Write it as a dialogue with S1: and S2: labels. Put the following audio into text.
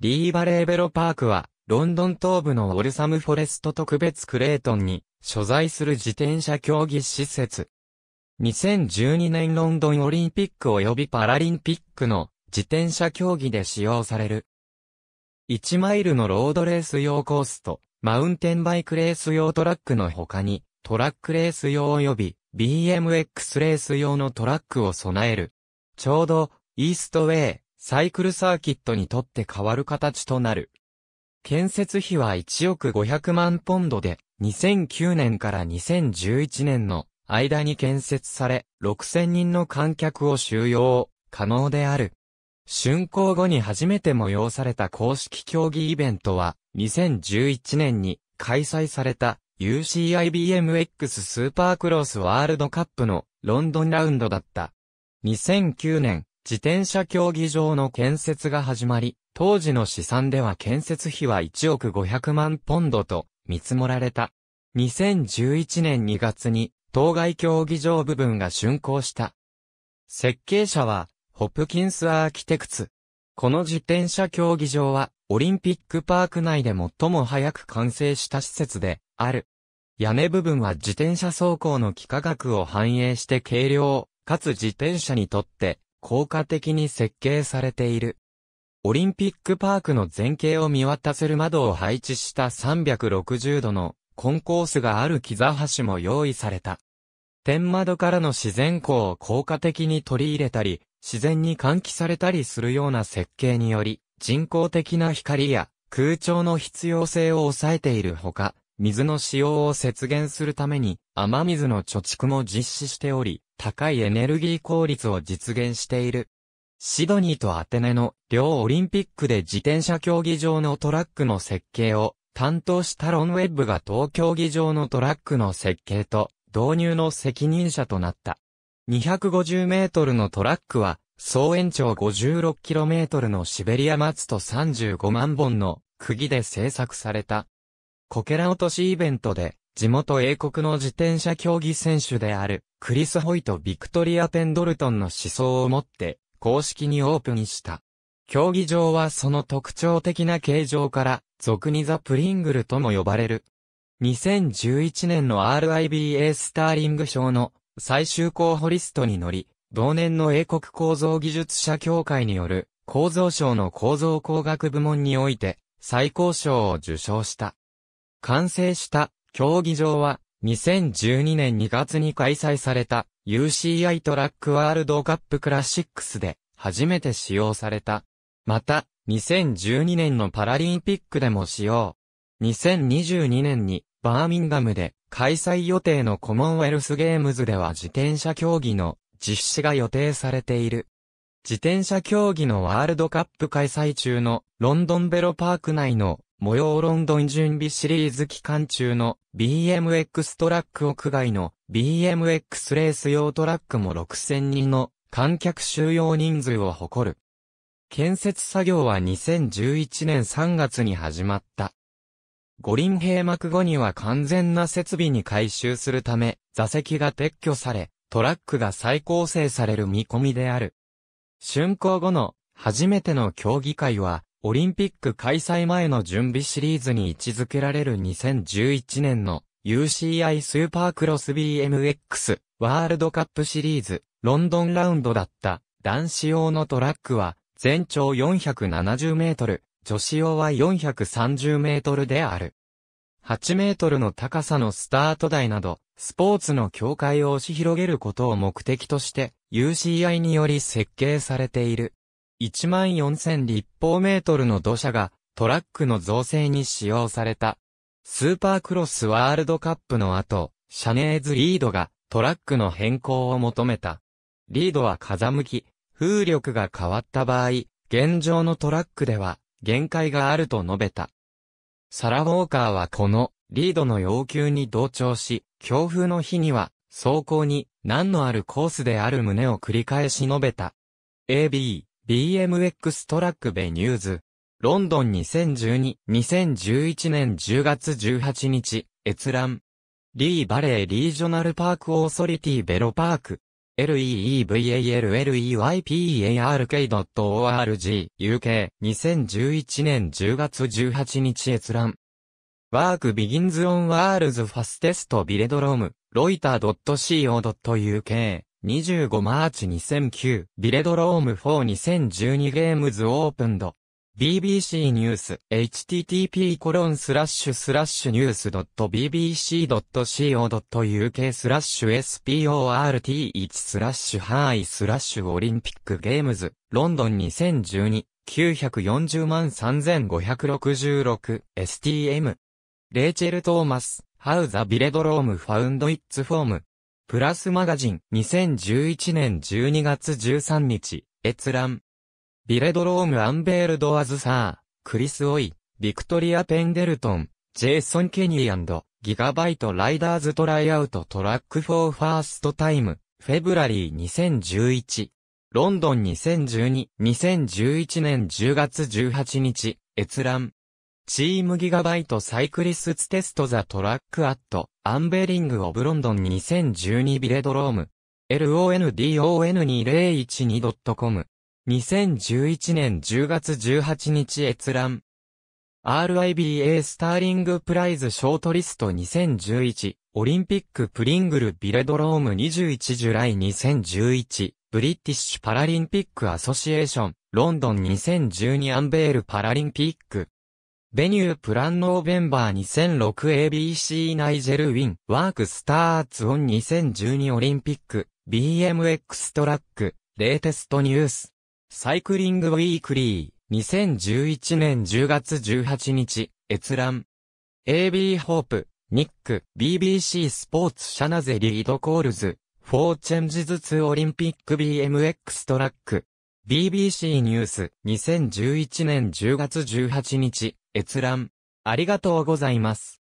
S1: リーバレーベロパークは、ロンドン東部のウォルサムフォレスト特別クレートンに所在する自転車競技施設。2012年ロンドンオリンピック及びパラリンピックの自転車競技で使用される。1マイルのロードレース用コースと、マウンテンバイクレース用トラックの他に、トラックレース用及び BMX レース用のトラックを備える。ちょうど、イーストウェイ、サイクルサーキットにとって変わる形となる。建設費は1億500万ポンドで、2009年から2011年の間に建設され、6000人の観客を収容可能である。竣工後に初めて催された公式競技イベントは、2011年に開催された UCIBMX スーパークロスワールドカップのロンドンラウンドだった。2009年、自転車競技場の建設が始まり、当時の試算では建設費は1億500万ポンドと見積もられた。2011年2月に当該競技場部分が竣工した。設計者は、ホプキンスアーキテクツ。この自転車競技場は、オリンピックパーク内で最も早く完成した施設で、ある。屋根部分は自転車走行の幾何学を反映して軽量、かつ自転車にとって効果的に設計されている。オリンピックパークの前景を見渡せる窓を配置した360度のコンコースがある木座橋も用意された。天窓からの自然光を効果的に取り入れたり、自然に換気されたりするような設計により、人工的な光や空調の必要性を抑えているほか、水の使用を節減するために雨水の貯蓄も実施しており、高いエネルギー効率を実現している。シドニーとアテネの両オリンピックで自転車競技場のトラックの設計を担当したロンウェッブが東競技場のトラックの設計と導入の責任者となった。250メートルのトラックは総延長 56km のシベリア松と35万本の釘で製作された。こけら落としイベントで地元英国の自転車競技選手であるクリス・ホイとビクトリア・ペンドルトンの思想を持って公式にオープンした。競技場はその特徴的な形状から、俗にザ・プリングルとも呼ばれる。2011年の RIBA スターリング賞の最終候補リストに乗り、同年の英国構造技術者協会による構造賞の構造工学部門において最高賞を受賞した。完成した競技場は2012年2月に開催された UCI トラックワールドカップクラシックスで初めて使用された。また、2012年のパラリンピックでも使用。2022年にバーミンガムで開催予定のコモンウェルスゲームズでは自転車競技の実施が予定されている。自転車競技のワールドカップ開催中のロンドンベロパーク内の模様ロンドン準備シリーズ期間中の BMX トラック屋外の BMX レース用トラックも6000人の観客収容人数を誇る。建設作業は2011年3月に始まった。五輪閉幕後には完全な設備に改修するため、座席が撤去され、トラックが再構成される見込みである。竣工後の初めての競技会は、オリンピック開催前の準備シリーズに位置づけられる2011年の UCI スーパークロス BMX ワールドカップシリーズロンドンラウンドだった男子用のトラックは全長470メートル、女子用は430メートルである。8メートルの高さのスタート台など、スポーツの境界を押し広げることを目的として UCI により設計されている。14,000立方メートルの土砂がトラックの造成に使用された。スーパークロスワールドカップの後、シャネーズリードがトラックの変更を求めた。リードは風向き、風力が変わった場合、現状のトラックでは限界があると述べた。サラ・ウォーカーはこのリードの要求に同調し、強風の日には走行に難のあるコースである旨を繰り返し述べた。AB BMX トラックベニューズ。ロンドン2012、2011年10月18日、閲覧。リーバレーリージョナルパークオーソリティベロパーク。leevaleypark.org UK 2011年10月18日閲覧。Work begins on world's fastest velodrome、ロイター .co.uk 25マーチ2009 Velodrome for 2012 Games opened。BBC ニュース、http コロンスラッシュスラッシュニュース .bbc.co.uk スラッシュ sport1 スラッシュ hi スラッシュ olympic games、ロンドン2012、940万3566、STM。レイチェル・トーマス、How the velodrome found its form。プラスマガジン、2011年12月13日、閲覧。 Velodrome unveiled as Sir Chris Hoy, Victoria Pendleton, Jason Kenny GB riders try out track for first time, February 2011。ロンドン2012、2011年10月18日、閲覧。チームギガバイトサイクリスツテストザトラックアット、アンベリングオブロンドン2012ビレドローム。london2012.com 2011年10月18日閲覧。RIBA スターリングプライズショートリスト2011オリンピックプリングルビレドローム21ジュライ2011ブリティッシュパラリンピックアソシエーションロンドン2012アンベールパラリンピックVenue plan November 2006ABC Nigel Wynn Work starts on 2012 Olympic BMX track latest news Cycling Weekly、2011年10月18日、閲覧。AB ホープ、ニック、BBC スポーツシャナゼリードコールズ、フォーチェンジズツオリンピック BMX トラック。BBC ニュース、2011年10月18日、閲覧。ありがとうございます。